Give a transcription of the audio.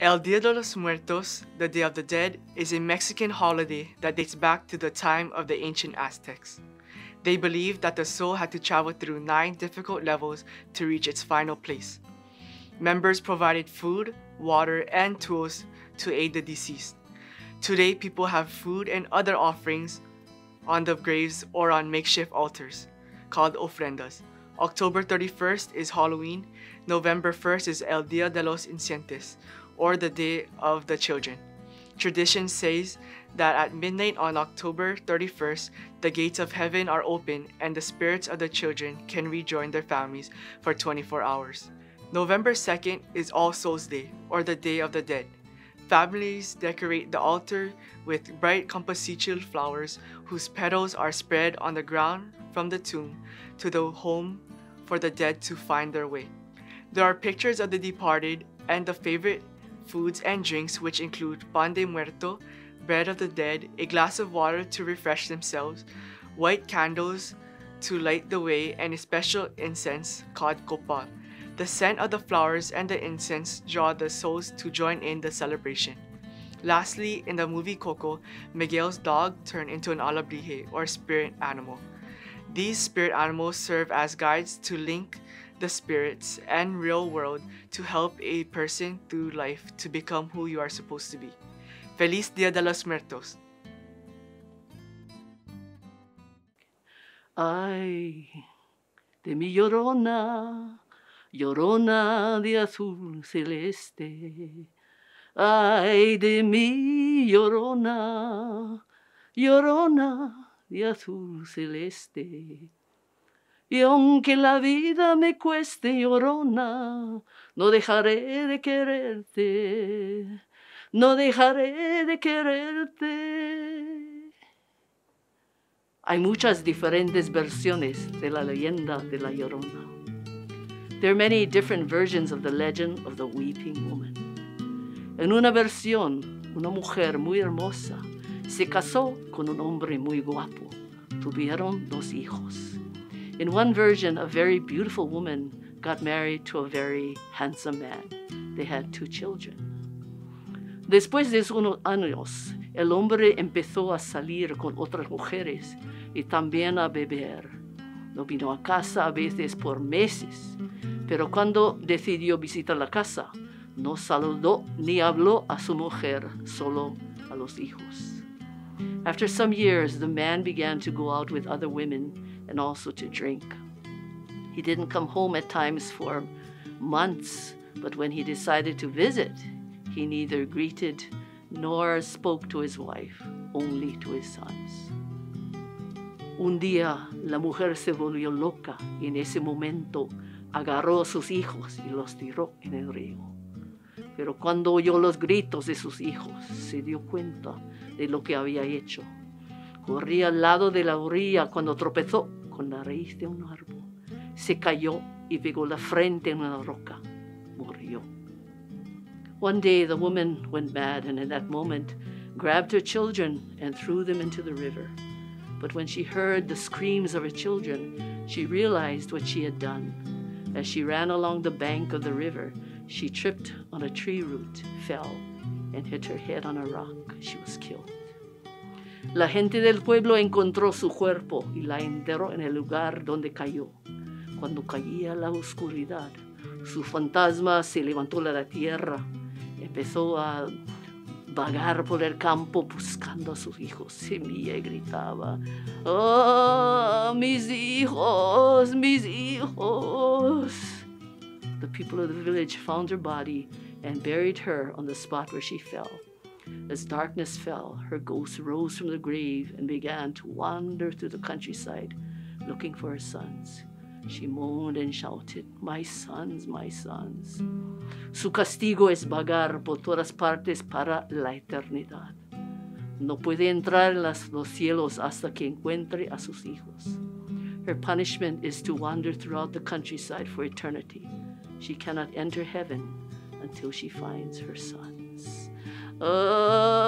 El Dia de los Muertos, the Day of the Dead, is a Mexican holiday that dates back to the time of the ancient Aztecs. They believed that the soul had to travel through nine difficult levels to reach its final place. Members provided food, water, and tools to aid the deceased. Today, people have food and other offerings on the graves or on makeshift altars called ofrendas. October 31st is Halloween. November 1st is El Dia de los Inocentes, or the Day of the Children. Tradition says that at midnight on October 31st, the gates of heaven are open and the spirits of the children can rejoin their families for 24 hours. November 2nd is All Souls Day, or the Day of the Dead. Families decorate the altar with bright cempasúchil flowers whose petals are spread on the ground from the tomb to the home for the dead to find their way. There are pictures of the departed and the favorite foods and drinks which include pan de muerto, bread of the dead, a glass of water to refresh themselves, white candles to light the way, and a special incense called copal. The scent of the flowers and the incense draw the souls to join in the celebration. Lastly, in the movie Coco, Miguel's dog turned into an alebrije or spirit animal. These spirit animals serve as guides to link the spirits and real world to help a person through life to become who you are supposed to be. Feliz Dia de los Muertos! Ay, de mi llorona, llorona de azul celeste. Ay, de mi llorona, llorona de azul celeste. Y aunque la vida me cueste llorona, no dejaré de quererte, no dejaré de quererte. Hay muchas diferentes versiones de la leyenda de la llorona. There are many different versions of the legend of the weeping woman. En una versión, una mujer muy hermosa se casó con un hombre muy guapo. Tuvieron dos hijos. In one version, a very beautiful woman got married to a very handsome man. They had two children. Después de unos años, el hombre empezó a salir con otras mujeres y también a beber. No vino a casa a veces por meses, pero cuando decidió visitar la casa, no saludó ni habló a su mujer, solo a los hijos. After some years, the man began to go out with other women and also to drink. He didn't come home at times for months, but when he decided to visit, he neither greeted nor spoke to his wife, only to his sons. Un día la mujer se volvió loca y en ese momento agarró a sus hijos y los tiró en el río. Pero cuando oyó los gritos de sus hijos, se dio cuenta de lo que había hecho. Corría al lado de la orilla cuando tropezó con la raíz de un árbol. Se cayó y pegó la frente en una roca. Murió. One day the woman went mad and in that moment grabbed her children and threw them into the river. But when she heard the screams of her children, she realized what she had done. As she ran along the bank of the river, she tripped on a tree root, fell, and hit her head on a rock. She was killed. La gente del pueblo encontró su cuerpo y la enterró en el lugar donde cayó. Cuando caía la oscuridad, su fantasma se levantó de la tierra, empezó a vagar por el campo buscando a sus hijos. Semilla y gritaba, ¡Oh, mis hijos, mis hijos! The people of the village found her body and buried her on the spot where she fell. As darkness fell, her ghost rose from the grave and began to wander through the countryside looking for her sons. She moaned and shouted, My sons, my sons. Su castigo es vagar por todas partes para la eternidad. No puede entrar en los cielos hasta que encuentre a sus hijos. Her punishment is to wander throughout the countryside for eternity. She cannot enter heaven until she finds her sons. Ah,